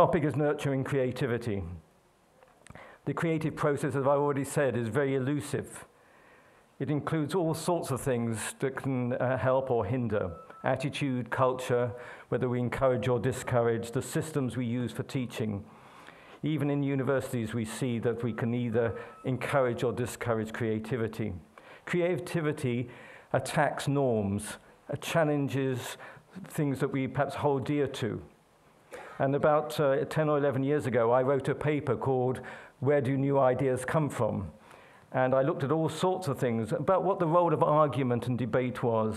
The topic is nurturing creativity. The creative process, as I've already said, is very elusive. It includes all sorts of things that can uh, help or hinder attitude, culture, whether we encourage or discourage, the systems we use for teaching. Even in universities, we see that we can either encourage or discourage creativity. Creativity attacks norms, uh, challenges things that we perhaps hold dear to. And about uh, 10 or 11 years ago, I wrote a paper called Where Do New Ideas Come From? And I looked at all sorts of things about what the role of argument and debate was,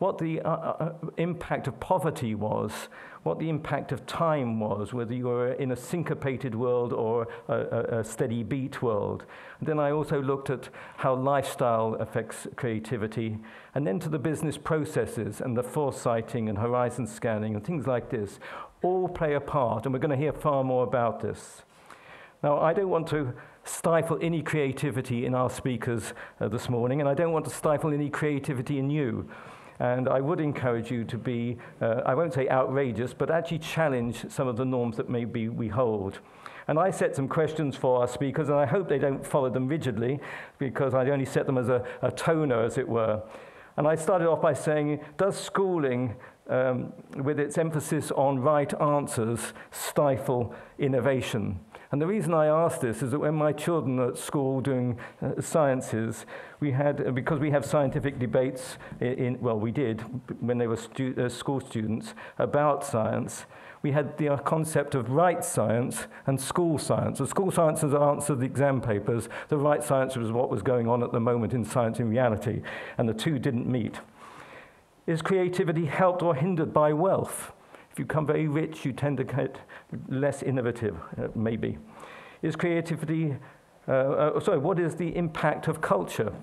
what the uh, uh, uh, impact of poverty was, what the impact of time was, whether you were in a syncopated world or a, a, steady beat world. And then I also looked at how lifestyle affects creativity, and then to the business processes and the foresighting and horizon scanning and things like this all play a part, and we're going to hear far more about this. Now, I don't want to stifle any creativity in our speakers uh, this morning, and I don't want to stifle any creativity in you. And I would encourage you to be, uh, I won't say outrageous, but actually challenge some of the norms that maybe we hold. And I set some questions for our speakers, and I hope they don't follow them rigidly, because I only set them as a, a toner, as it were. And I started off by saying, does schooling um, with its emphasis on right answers, stifle innovation. And the reason I ask this is that when my children were at school doing uh, sciences, we had, uh, because we have scientific debates in, in well, we did when they were stu uh, school students about science, we had the uh, concept of right science and school science. The school sciences answered the exam papers. The right science was what was going on at the moment in science in reality, and the two didn't meet. Is creativity helped or hindered by wealth? If you become very rich, you tend to get less innovative, uh, maybe. Is creativity, uh, uh, sorry, what is the impact of culture?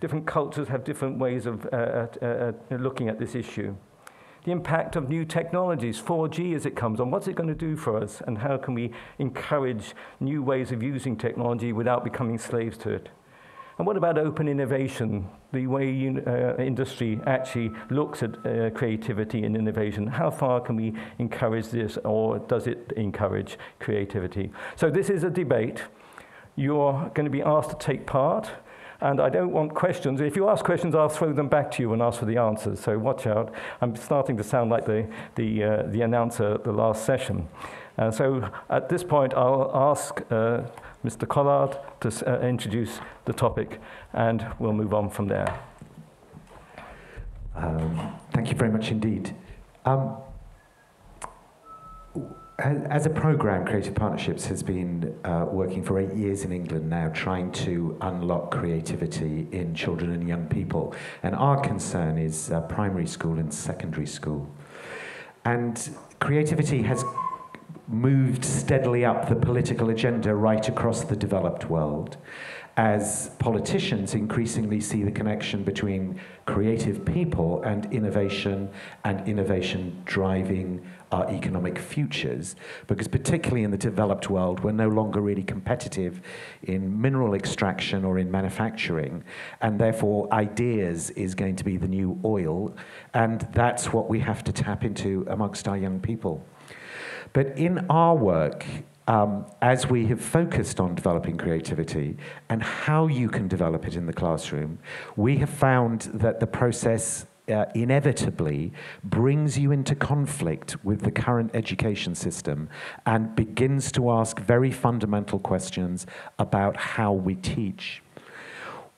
Different cultures have different ways of uh, uh, uh, looking at this issue. The impact of new technologies, 4G as it comes on, what's it going to do for us, and how can we encourage new ways of using technology without becoming slaves to it? And what about open innovation, the way uh, industry actually looks at uh, creativity and innovation? How far can we encourage this, or does it encourage creativity? So this is a debate. You're going to be asked to take part, and I don't want questions. If you ask questions, I'll throw them back to you and ask for the answers. So watch out. I'm starting to sound like the, the, uh, the announcer at the last session. Uh, so at this point, I'll ask uh, Mr. Collard to uh, introduce the topic, and we'll move on from there. Um, thank you very much indeed. Um, as a program, Creative Partnerships has been uh, working for eight years in England now, trying to unlock creativity in children and young people. And our concern is uh, primary school and secondary school. And creativity has moved steadily up the political agenda right across the developed world as politicians increasingly see the connection between creative people and innovation and innovation driving our economic futures. Because particularly in the developed world we're no longer really competitive in mineral extraction or in manufacturing and therefore ideas is going to be the new oil and that's what we have to tap into amongst our young people but in our work, um, as we have focused on developing creativity and how you can develop it in the classroom, we have found that the process uh, inevitably brings you into conflict with the current education system and begins to ask very fundamental questions about how we teach.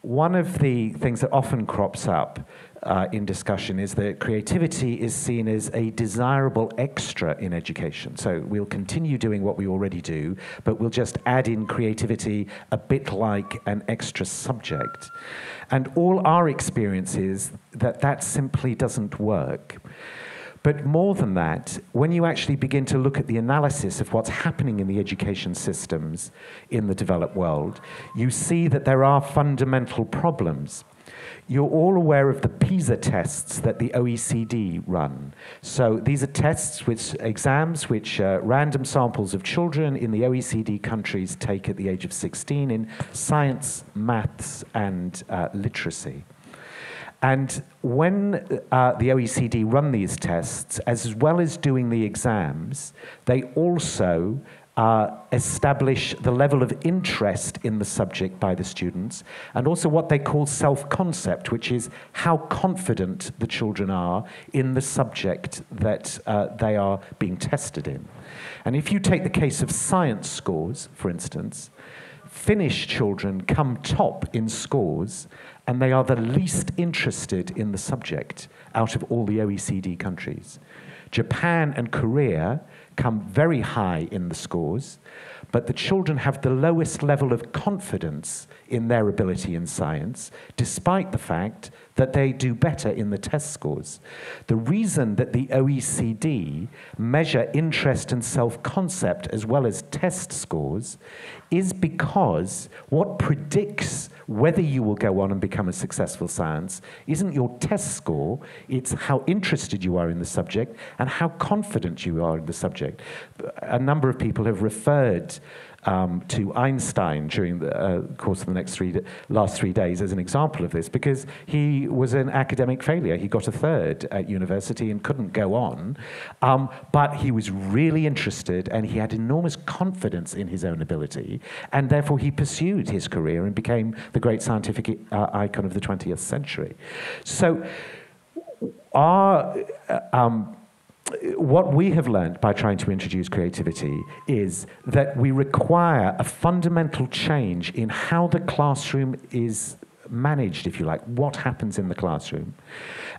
One of the things that often crops up uh, in discussion is that creativity is seen as a desirable extra in education. So we'll continue doing what we already do, but we'll just add in creativity a bit like an extra subject. And all our experience is that that simply doesn't work. But more than that, when you actually begin to look at the analysis of what's happening in the education systems in the developed world, you see that there are fundamental problems. You're all aware of the PISA tests that the OECD run. So these are tests, which exams, which uh, random samples of children in the OECD countries take at the age of 16 in science, maths, and uh, literacy. And when uh, the OECD run these tests, as well as doing the exams, they also uh, establish the level of interest in the subject by the students, and also what they call self concept, which is how confident the children are in the subject that uh, they are being tested in. And if you take the case of science scores, for instance, Finnish children come top in scores, and they are the least interested in the subject out of all the OECD countries. Japan and Korea come very high in the scores, but the children have the lowest level of confidence in their ability in science, despite the fact that they do better in the test scores. The reason that the OECD measure interest and self concept as well as test scores is because what predicts whether you will go on and become a successful science isn't your test score, it's how interested you are in the subject and how confident you are in the subject. A number of people have referred um, to Einstein during the uh, course of the next three last three days as an example of this because he was an academic failure. He got a third at university and couldn't go on, um, but he was really interested and he had enormous confidence in his own ability, and therefore he pursued his career and became the great scientific uh, icon of the 20th century. So, our uh, um, what we have learned by trying to introduce creativity is that we require a fundamental change in how the classroom is managed, if you like, what happens in the classroom.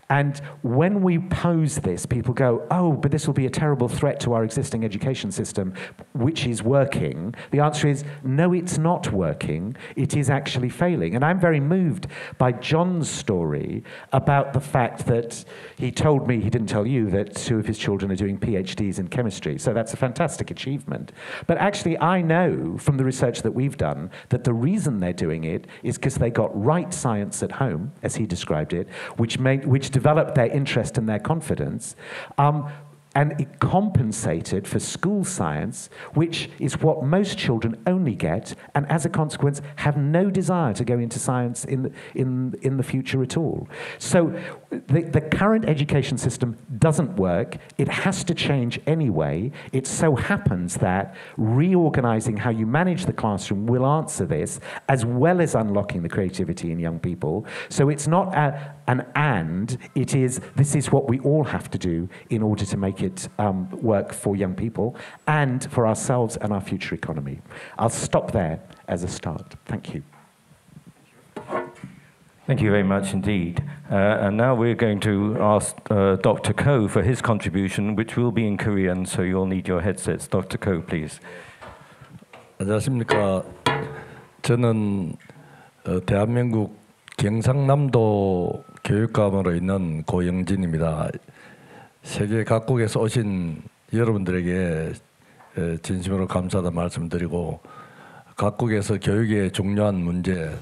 And when we pose this, people go, oh, but this will be a terrible threat to our existing education system, which is working. The answer is, no, it's not working. It is actually failing. And I'm very moved by John's story about the fact that he told me, he didn't tell you, that two of his children are doing PhDs in chemistry. So that's a fantastic achievement. But actually, I know from the research that we've done that the reason they're doing it is because they got right science at home, as he described it, which, made, which developed their interest and their confidence. Um, and it compensated for school science, which is what most children only get, and as a consequence, have no desire to go into science in the, in, in the future at all. So the, the current education system doesn't work. It has to change anyway. It so happens that reorganizing how you manage the classroom will answer this, as well as unlocking the creativity in young people. So it's not a, an and, it is this is what we all have to do in order to make it it um, work for young people and for ourselves and our future economy. I'll stop there as a start. Thank you. Thank you very much indeed. Uh, and now we're going to ask uh, Dr. Ko for his contribution, which will be in Korean, so you'll need your headsets. Dr. Ko, please. 안녕하십니까. 저는 어, 대한민국 경상남도 교육감으로 있는 고영진입니다. 세계 각국에서 오신 여러분들에게 진심으로 감사하다 말씀드리고 각국에서 교육의 중요한 문제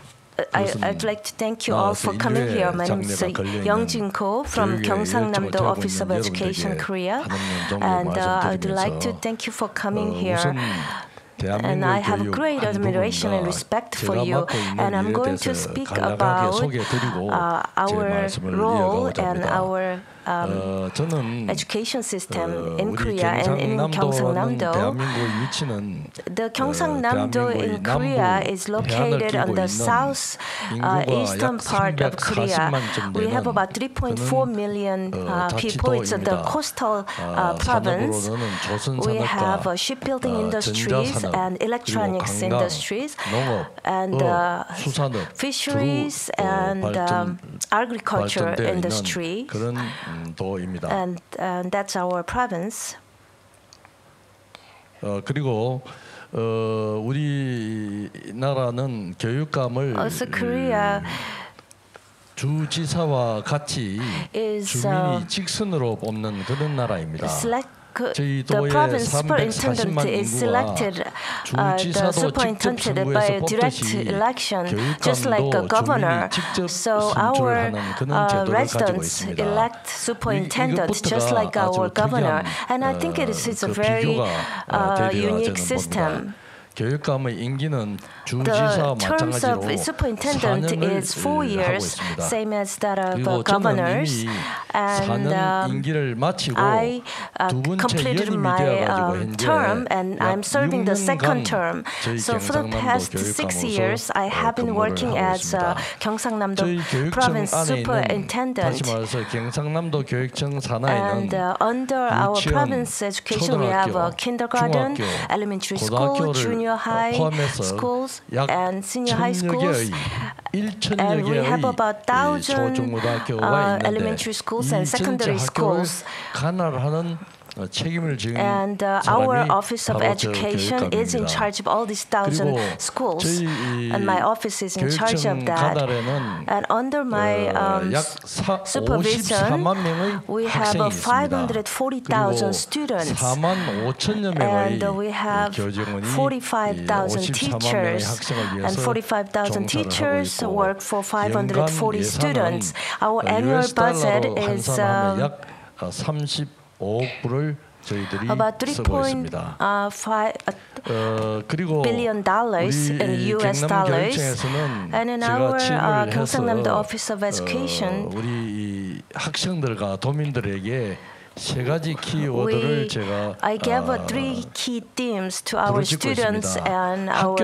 I, I'd like to thank you all for coming here. My name is Young Jin Ko from Gyeongsangnam-do Office of Education, Korea, and uh, I'd like to thank you for coming here. And I have great admiration and respect for you. And I'm going to speak about uh, our role and our um, education system in Korea and in Gyeongsangnam-do. The Gyeongsangnam-do in Korea is located on the south uh, eastern part of Korea. We have about 3.4 million uh, people. It's the coastal uh, province. We have uh, shipbuilding industries and electronics industries and uh, fisheries and um, agriculture industry. 도입니다. And, and that's our province. 어, 그리고 어, 우리나라는 교육감을 also Korea 음, 주지사와 같이 is, 주민이 uh, 직선으로 뽑는 그런 나라입니다. select the province superintendent is selected uh, the superintendent by a direct election, just like a governor. So our uh, residents elect superintendent just like our governor. And I think it is a very uh, unique system. 교육감의 임기는 The 주지사와 terms of 마찬가지로 superintendent 4년을 is four 하고 years, 있습니다. same as that of uh, 그리고 저는 governors. 이미 And 4년 um, 임기를 마치고 I uh, 두 번째 completed 연임이 my 되어가지고 um, 현재 term and 약 I'm serving the second 6년간 term. 저희 So for the 경상남도 past six 교육감으로서 years, I 어, have been 근무를 working 하고 as uh, 있습니다. Gyeongsangnam-do 저희 교육청 province 안에 있는 다시 superintendent. 말해서 경상남도 교육청 산하에는 And uh, under our 유치원, province education, we have a 초등학교, kindergarten, 중학교, elementary school, 고등학교를 junior high schools and senior high schools. And we have about 1,000 uh, elementary schools and secondary schools. And uh, our Office of Education is in charge of all these thousand schools. And my office is in charge of that. And under my um, supervision, we have uh, 540,000 students. And uh, we have 45,000 teachers. And 45,000 teachers work for 540 students. Our annual budget is. Um, 약 35억 불을 저희들이 about 쓰고 있습니다. 3.5 어, 그리고 billion dollars 우리 in US 경남 dollars. And in 제가 our uh, 해서 경상남도 Office of Education, 어, 우리 이 학생들과 도민들에게 세 가지 키워드를 제가 I gave 아, three key themes to our students and our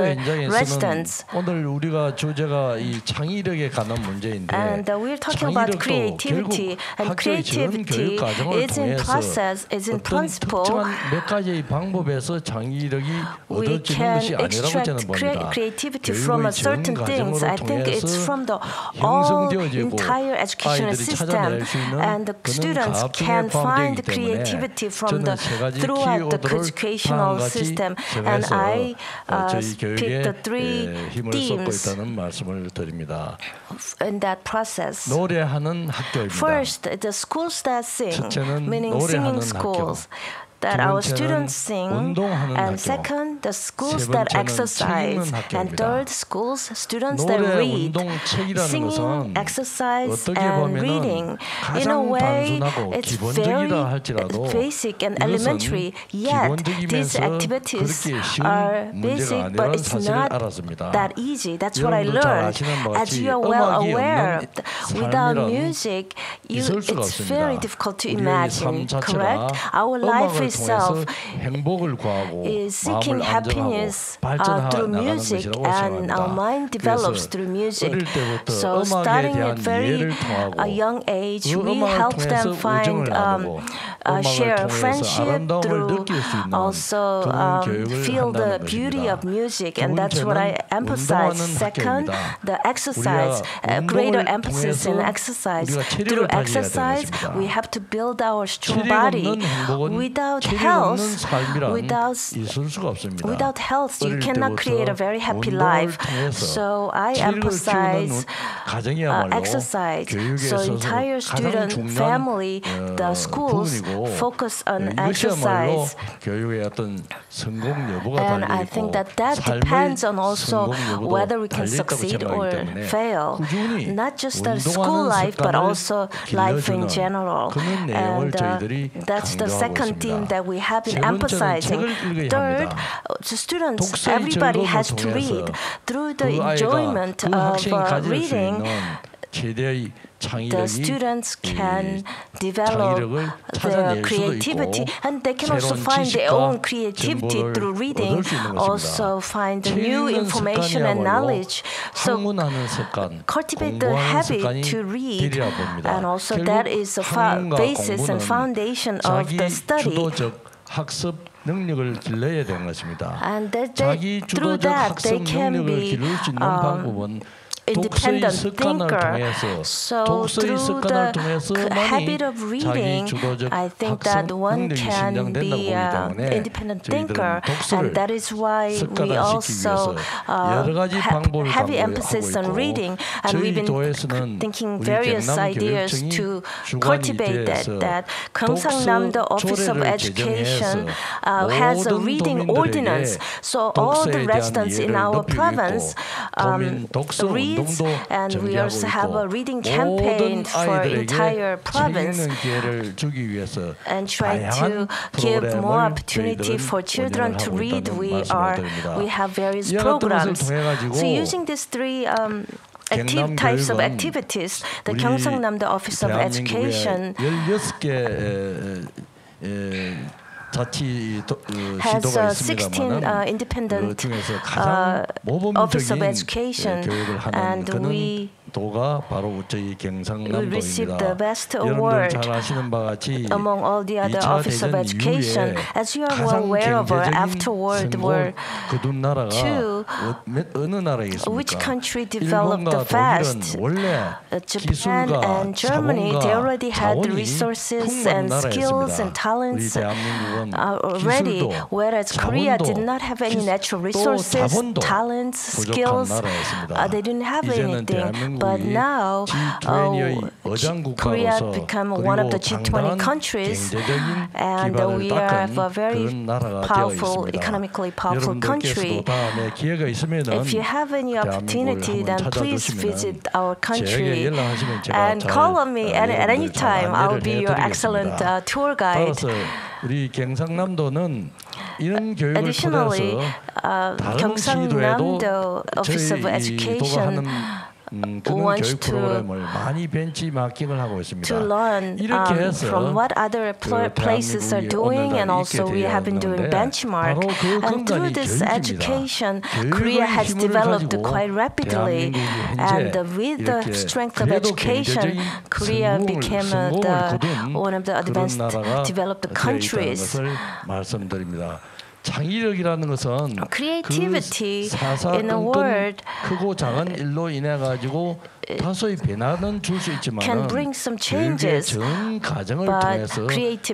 residents. 오늘 우리가 주제가 이 창의력에 관한 문제인데 And we're talking about creativity and creativity is in process, is in principle. 몇 가지 방법에서 창의력이 얻어지는 것이 아니라고 저는 봅니다. creativity from a certain things. I think it's from the all entire educational system and the students can find find creativity from the throughout the educational system. And I uh, picked the three themes in that process. First, the schools that sing, meaning singing schools. 학교 that our students sing, and second, the schools that exercise, and third, schools students that read. Singing, exercise, and reading. In a way, it's very basic and elementary, yet these activities are basic, but it's not that easy. That's what I learned. As you are well aware, without music, you, it's very difficult to imagine, correct? Our life self is seeking happiness uh, through music, and our mind develops through music. So, starting at very a young age, we help them find um, uh, share friendship through also um, feel the beauty of music, and that's what I emphasize. Second, the exercise, greater emphasis in exercise. Through exercise, we have to build our strong body. Without without health, without, without health, you cannot create a very happy life. So I emphasize uh, exercise. So entire student family, the schools focus on exercise. And I think that that depends on also whether we can succeed or fail. Not just the school life, but also life in general. And uh, that's the second theme that we have been emphasizing. Third, uh, students, everybody has to read through the enjoyment of uh, reading. 있는 최대의 the 창의력이 students 이 can develop 창의력을 their 찾아낼 수도 creativity 있고 and they can also 새로운 find their 지식과 own creativity 정보를 through reading 얻을 수 있는 것입니다. also find the 책 new 읽는 information and 습관이야말로 knowledge so 학문하는 습관, cultivate the 공부하는 habit 습관이 to read 되리라 봅니다. and also 결국 that is the fa- 학문과 basis and 공부는 foundation of 자기 the study 주도적 학습 능력을 길러야 되는 것입니다. and that they, 자기 through 주도적 that they 학습 can 능력을 be 기를 수 있는 um, 방법은 독서의 independent 습관을 thinker. 통해서 So 독서의 through 습관을 the 통해서만이 habit of 자기 reading, 주도적 I think 학습 that one 능력이 can 신장된다고 be 보기 an 때문에 independent thinker, 저희들은 독서를 and that is why we 습관화시키기 also 위해서 uh, 여러 가지 have 방법을 heavy 강구하고 emphasis on 있고 reading, and 저희 we've been 도에서는 thinking 우리 various 경남 ideas 교육청이 to 주관이 cultivate that. 돼서 That Gyeongsangnam-do Office of 독서 Education 조례를 uh, has a 모든 reading 도민들에게 ordinance, so all the 독서에 대한 residents in 이해를 our 높이고 province 있고 um, 도민 독서 read kids, and we also have a reading campaign for entire province, and try to give more opportunity for children to read. We are we have various programs. So using these three. Um, active types of activities, the Gyeongsangnam-do Office of Education 자치 시도가 uh, 있습니다만 uh, independent uh, Office of Education and we 도가 바로 저희 경상남도입니다. 여러분들 잘 아시는 바와 같이 among all the other Office of Education, as you are well aware of, after World War II, 어느 나라에 있습니까? Which country developed the fast? Japan and Germany, they already had the resources and skills and talents already, whereas Korea did not have any natural resources, talents, skills. Uh, they didn't have anything. But now, uh, Korea become one of the G20 countries, and we are a very powerful, economically powerful country. If you have any opportunity, then please visit our country and call on me at, at any time. I will be your excellent uh, tour guide. 우리 경상남도는 이런 교육을 통해서 다른 시도에도 저희 도가 하는 음, 그런 교육 프로그램을 많이 벤치마킹을 하고 있습니다. To learn 이렇게 um, 해서 from what other places are doing, and also we have been doing benchmark. And through this education, Korea has developed quite rapidly. And with the strength of education, Korea became the one of the advanced developed countries. 말씀드립니다. 창의력이라는 것은 Creativity 그 사사건건 크고 작은 일로 인해 가지고 다소의 변화는 줄 수 있지만 can bring some changes, 전 과정을 통해서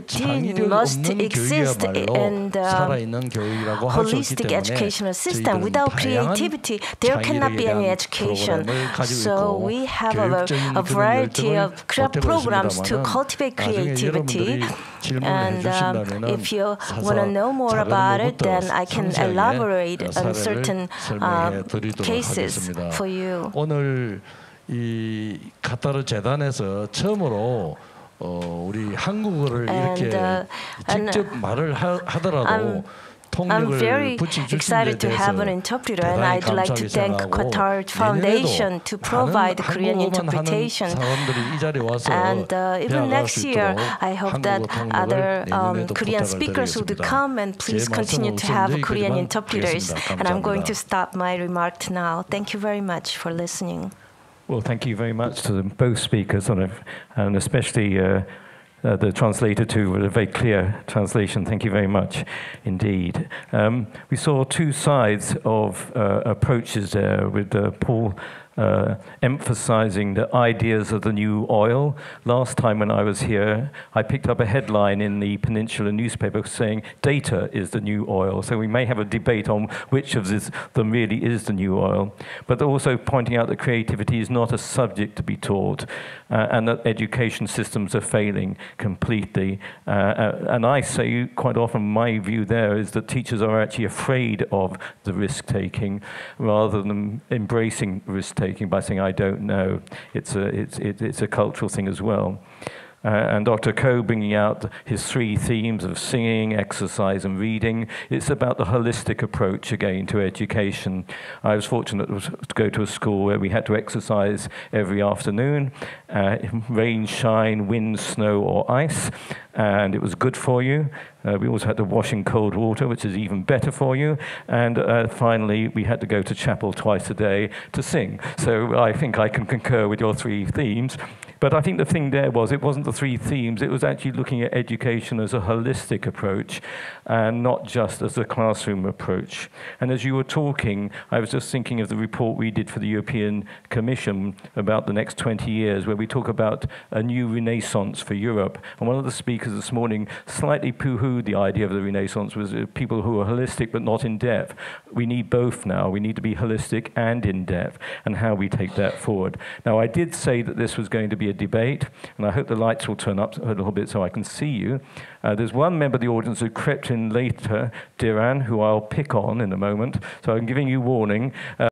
창의력 없는 교육이야말로 살아있는 교육이라고 할 수 있기 때문에 educational system without creativity there cannot be any education. So we have a, a variety of programs to cultivate creativity. And um, if you want to know more about it, then I can elaborate on certain uh, cases for you. 오늘 이 카타르 재단에서 처음으로 어, 우리 한국어를 이렇게 uh, 직접 말을 하, 하더라도 I'm very excited to have an interpreter, and I'd like to thank Qatar Foundation to provide Korean interpretation. And uh, even next year, I hope that other um, Korean speakers would come, and please continue to have Korean interpreters. And I'm going to stop my remark now. Thank you very much for listening. Well, thank you very much to both speakers, and especially. Uh, uh, the translator too with a very clear translation. Thank you very much indeed. Um, we saw two sides of uh, approaches there with uh, Paul uh, emphasizing the ideas of the new oil. Last time when I was here, I picked up a headline in the Peninsula newspaper saying data is the new oil. So we may have a debate on which of this, them really is the new oil. But also pointing out that creativity is not a subject to be taught uh, and that education systems are failing completely. Uh, uh and I say quite often my view there is that teachers are actually afraid of the risk taking rather than embracing risk taking taking by saying, I don't know. It's a, it's, it's a cultural thing as well. Uh, and Dr. Ko bringing out his three themes of singing, exercise, and reading. It's about the holistic approach again to education. I was fortunate to go to a school where we had to exercise every afternoon, uh, rain, shine, wind, snow, or ice, and it was good for you. Uh, we also had to wash in cold water, which is even better for you. And uh, finally, we had to go to chapel twice a day to sing. So I think I can concur with your three themes. But I think the thing there was it wasn't the three themes, it was actually looking at education as a holistic approach and not just as a classroom approach. And as you were talking, I was just thinking of the report we did for the European Commission about the next 20 years, where we talk about a new renaissance for Europe. And one of the speakers this morning slightly poo the idea of the renaissance was uh, people who are holistic but not in depth. We need both now. We need to be holistic and in depth, and how we take that forward. Now, I did say that this was going to be a debate, and I hope the lights will turn up a little bit so I can see you. Uh, there's one member of the audience who crept in later, Diran, who I'll pick on in a moment, so I'm giving you warning. Uh,